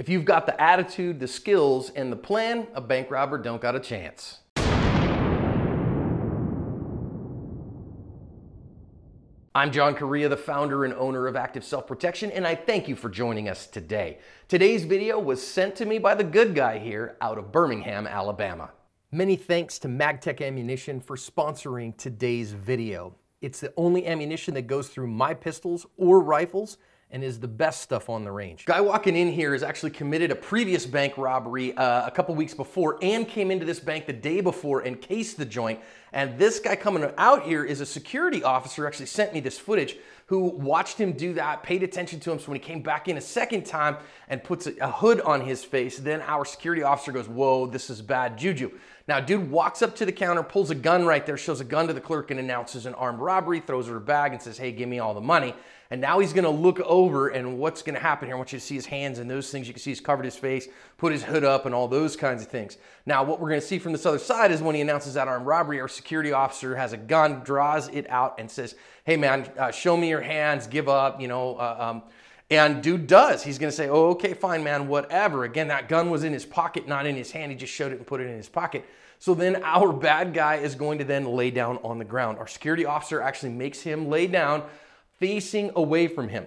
If you've got the attitude, the skills, and the plan, a bank robber don't got a chance. I'm John Correia, the founder and owner of Active Self Protection, and I thank you for joining us today. Today's video was sent to me by the good guy here out of Birmingham, Alabama. Many thanks to Magtech Ammunition for sponsoring today's video. It's the only ammunition that goes through my pistols or rifles and is the best stuff on the range. Guy walking in here has actually committed a previous bank robbery uh, a couple weeks before and came into this bank the day before and cased the joint. And this guy coming out here is a security officer actually sent me this footage who watched him do that, paid attention to him. So when he came back in a second time and puts a hood on his face, then our security officer goes, whoa, this is bad juju. Now, dude walks up to the counter, pulls a gun right there, shows a gun to the clerk and announces an armed robbery, throws her a bag and says, hey, give me all the money. And now he's gonna look over and what's gonna happen here. I want you to see his hands and those things. You can see he's covered his face, put his hood up and all those kinds of things. Now, what we're gonna see from this other side is when he announces that armed robbery, our security officer has a gun, draws it out and says, hey man, uh, show me your hands, give up, you know, uh, um, and dude does. He's going to say, oh, okay, fine, man, whatever. Again, that gun was in his pocket, not in his hand. He just showed it and put it in his pocket. So then our bad guy is going to then lay down on the ground. Our security officer actually makes him lay down facing away from him.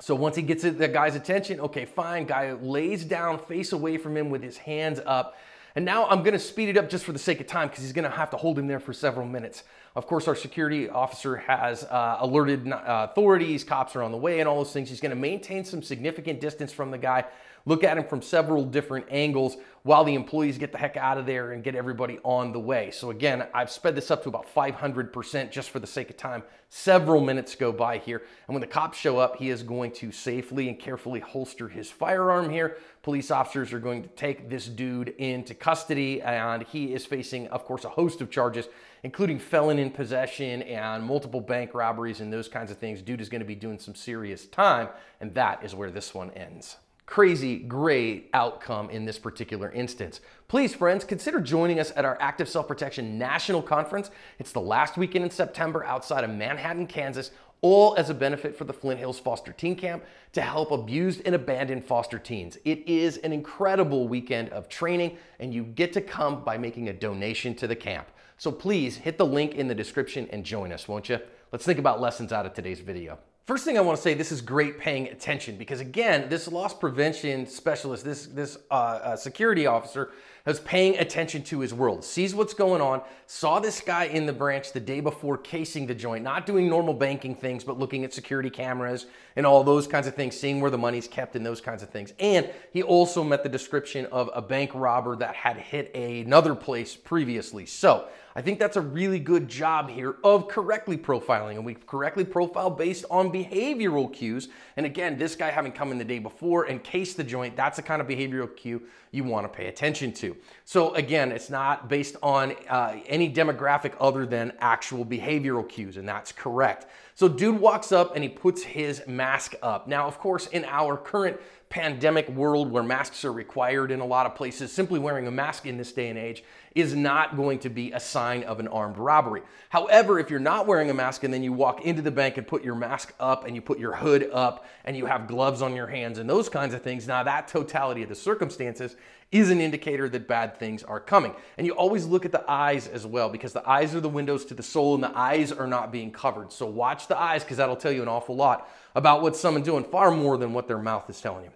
So once he gets the guy's attention, okay, fine, guy lays down face away from him with his hands up. And now I'm gonna speed it up just for the sake of time because he's gonna have to hold him there for several minutes. Of course, our security officer has uh, alerted uh, authorities, cops are on the way and all those things. He's gonna maintain some significant distance from the guy look at him from several different angles while the employees get the heck out of there and get everybody on the way. So again, I've sped this up to about 500% just for the sake of time. Several minutes go by here. And when the cops show up, he is going to safely and carefully holster his firearm here. Police officers are going to take this dude into custody and he is facing, of course, a host of charges, including felon in possession and multiple bank robberies and those kinds of things. Dude is going to be doing some serious time. And that is where this one ends crazy great outcome in this particular instance. Please, friends, consider joining us at our Active Self Protection National Conference. It's the last weekend in September outside of Manhattan, Kansas, all as a benefit for the Flint Hills Foster Teen Camp to help abused and abandoned foster teens. It is an incredible weekend of training, and you get to come by making a donation to the camp. So please hit the link in the description and join us, won't you? Let's think about lessons out of today's video. First thing I want to say, this is great paying attention because again, this loss prevention specialist, this, this uh, uh, security officer is paying attention to his world, sees what's going on, saw this guy in the branch the day before casing the joint, not doing normal banking things, but looking at security cameras and all those kinds of things, seeing where the money's kept and those kinds of things. And he also met the description of a bank robber that had hit another place previously. So I think that's a really good job here of correctly profiling. And we correctly profile based on behavioral cues. And again, this guy having come in the day before and cased the joint, that's the kind of behavioral cue you want to pay attention to. So again, it's not based on uh, any demographic other than actual behavioral cues, and that's correct. So dude walks up and he puts his mask up. Now, of course, in our current pandemic world where masks are required in a lot of places, simply wearing a mask in this day and age is not going to be a sign of an armed robbery. However, if you're not wearing a mask and then you walk into the bank and put your mask up and you put your hood up and you have gloves on your hands and those kinds of things, now that totality of the circumstances is an indicator that bad things are coming. And you always look at the eyes as well because the eyes are the windows to the soul and the eyes are not being covered. So watch the eyes because that'll tell you an awful lot about what someone's doing, far more than what their mouth is telling you.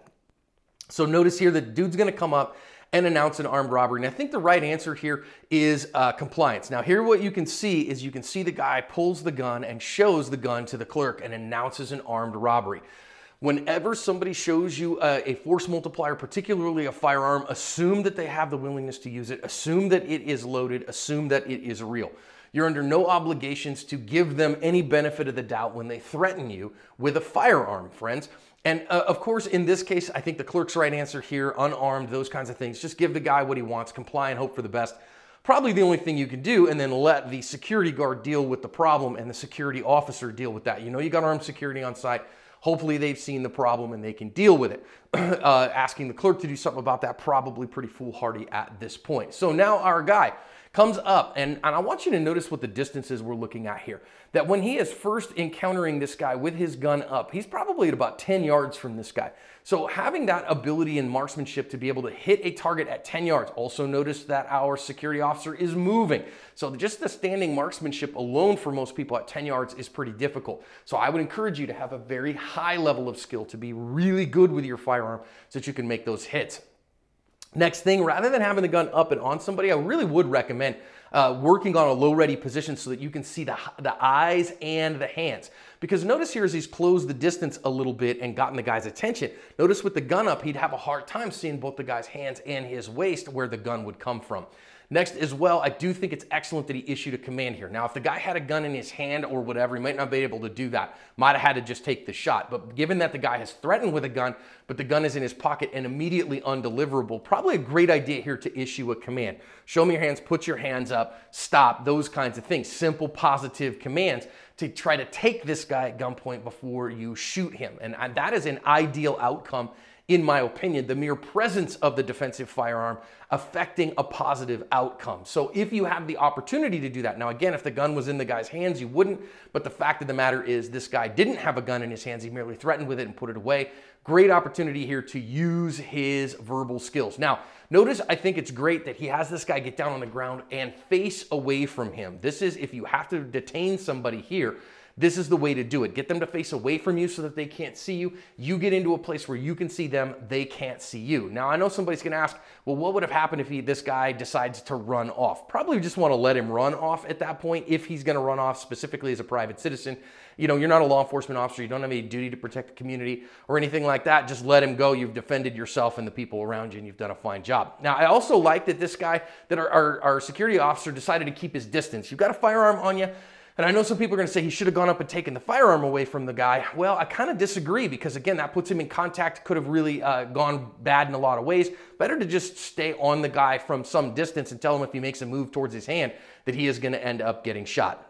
So notice here that dude's gonna come up and announce an armed robbery. And I think the right answer here is uh, compliance. Now here what you can see is you can see the guy pulls the gun and shows the gun to the clerk and announces an armed robbery. Whenever somebody shows you a, a, force multiplier, particularly a firearm, assume that they have the willingness to use it, assume that it is loaded, assume that it is real. You're under no obligations to give them any benefit of the doubt when they threaten you with a firearm, friends. And uh, of course, in this case, I think the clerk's right answer here, unarmed, those kinds of things. Just give the guy what he wants, comply and hope for the best. Probably the only thing you can do, and then let the security guard deal with the problem and the security officer deal with that. You know, you got armed security on site. Hopefully they've seen the problem and they can deal with it. uh, asking the clerk to do something about that, probably pretty foolhardy at this point. So now our guy comes up, and, and I want you to notice what the distances we're looking at here. That when he is first encountering this guy with his gun up, he's probably at about 10 yards from this guy. So having that ability in marksmanship to be able to hit a target at 10 yards. Also notice that our security officer is moving. So just the standing marksmanship alone for most people at 10 yards is pretty difficult. So I would encourage you to have a very high level of skill to be really good with your firearm so that you can make those hits. Next thing, rather than having the gun up and on somebody, I really would recommend uh, working on a low ready position so that you can see the, the eyes and the hands. Because notice here as he's closed the distance a little bit and gotten the guy's attention, notice with the gun up, he'd have a hard time seeing both the guy's hands and his waist where the gun would come from. Next, as well, I do think it's excellent that he issued a command here. Now, if the guy had a gun in his hand or whatever, he might not be able to do that. Might have had to just take the shot. But given that the guy has threatened with a gun, but the gun is in his pocket and immediately undeliverable, probably a great idea here to issue a command. Show me your hands, put your hands up, stop, those kinds of things. Simple, positive commands to try to take this guy at gunpoint before you shoot him. And that is an ideal outcome in my opinion, the mere presence of the defensive firearm affecting a positive outcome. So if you have the opportunity to do that, now again, if the gun was in the guy's hands, you wouldn't, but the fact of the matter is this guy didn't have a gun in his hands. He merely threatened with it and put it away. Great opportunity here to use his verbal skills. Now, notice I think it's great that he has this guy get down on the ground and face away from him. This is if you have to detain somebody here, this is the way to do it. Get them to face away from you so that they can't see you. You get into a place where you can see them, they can't see you. Now, I know somebody's gonna ask, well, what would have happened if he, this guy decides to run off? Probably just wanna let him run off at that point if he's gonna run off specifically as a private citizen. You know, you're not a law enforcement officer, you don't have any duty to protect the community or anything like that. Just let him go. You've defended yourself and the people around you and you've done a fine job. Now, I also like that this guy, that our, our, our security officer decided to keep his distance. You've got a firearm on you, and I know some people are going to say he should have gone up and taken the firearm away from the guy. Well, I kind of disagree because, again, that puts him in contact, could have really uh, gone bad in a lot of ways. Better to just stay on the guy from some distance and tell him if he makes a move towards his hand that he is going to end up getting shot.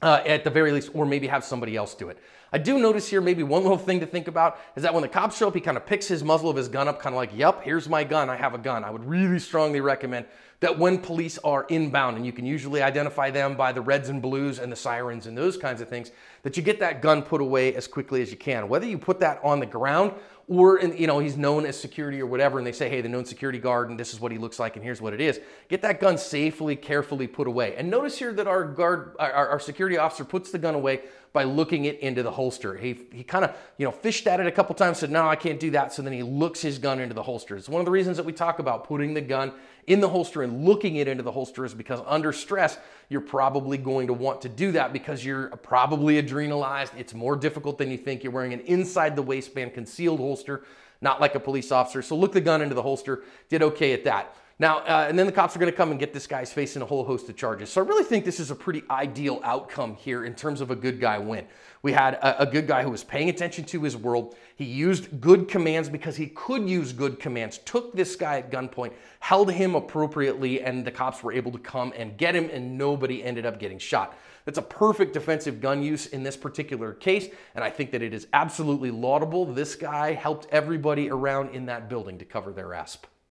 Uh, at the very least, or maybe have somebody else do it. I do notice here maybe one little thing to think about is that when the cops show up, he kind of picks his muzzle of his gun up, kind of like, yep, here's my gun, I have a gun. I would really strongly recommend that when police are inbound, and you can usually identify them by the reds and blues and the sirens and those kinds of things, that you get that gun put away as quickly as you can. Whether you put that on the ground or in, you know he's known as security or whatever and they say hey the known security guard and this is what he looks like and here's what it is get that gun safely carefully put away and notice here that our guard our, our security officer puts the gun away by looking it into the holster. He, he kind of, you know, fished at it a couple times, said, no, I can't do that. So then he looks his gun into the holster. It's one of the reasons that we talk about putting the gun in the holster and looking it into the holster is because under stress, you're probably going to want to do that because you're probably adrenalized. It's more difficult than you think. You're wearing an inside the waistband concealed holster, not like a police officer. So look the gun into the holster, did okay at that. Now, uh, and then the cops are going to come and get this guy's facing a whole host of charges. So I really think this is a pretty ideal outcome here in terms of a good guy win. We had a, a good guy who was paying attention to his world. He used good commands because he could use good commands, took this guy at gunpoint, held him appropriately, and the cops were able to come and get him, and nobody ended up getting shot. That's a perfect defensive gun use in this particular case, and I think that it is absolutely laudable. This guy helped everybody around in that building to cover their asp.